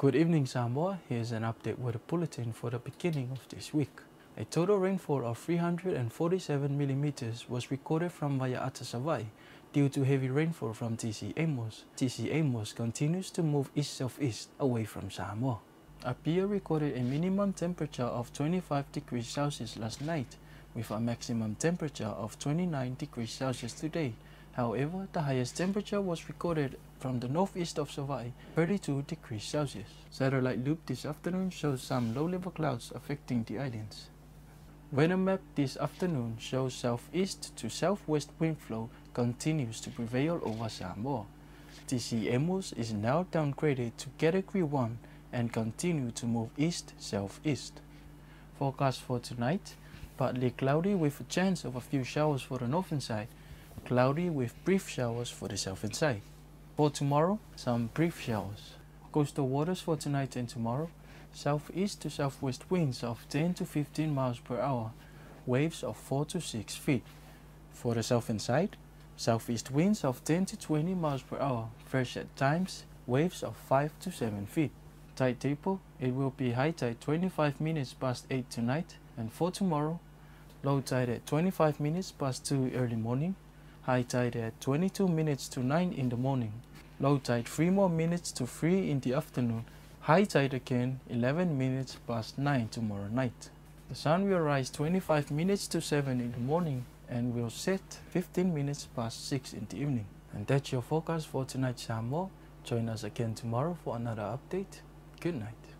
Good evening Samoa, here's an update weather bulletin for the beginning of this week. A total rainfall of 347 millimeters was recorded from Waiata Savai'i due to heavy rainfall from TC Amos. TC Amos continues to move east-southeast away from Samoa. Apia recorded a minimum temperature of 25 degrees Celsius last night with a maximum temperature of 29 degrees Celsius today. However, the highest temperature was recorded from the northeast of Savai'i, 32 degrees Celsius. Satellite loop this afternoon shows some low-level clouds affecting the islands. Weather map this afternoon shows southeast to southwest wind flow continues to prevail over Samoa. TC Amos is now downgraded to Category 1 and continue to move east-southeast. Forecast for tonight, partly cloudy with a chance of a few showers for the northern side, cloudy with brief showers for the southern side. For tomorrow, some brief showers. Coastal waters for tonight and tomorrow, southeast to southwest winds of 10 to 15 miles per hour, waves of 4 to 6 feet. For the southern side, southeast winds of 10 to 20 miles per hour, fresh at times, waves of 5 to 7 feet. Tide table, it will be high tide 25 minutes past 8 tonight, and for tomorrow, low tide at 25 minutes past 2 early morning, high tide at 22 minutes to 9 in the morning, low tide 3 more minutes to 3 in the afternoon, high tide again 11 minutes past 9 tomorrow night. The sun will rise 25 minutes to 7 in the morning and will set 15 minutes past 6 in the evening. And that's your forecast for tonight Samoa. Join us again tomorrow for another update. Good night.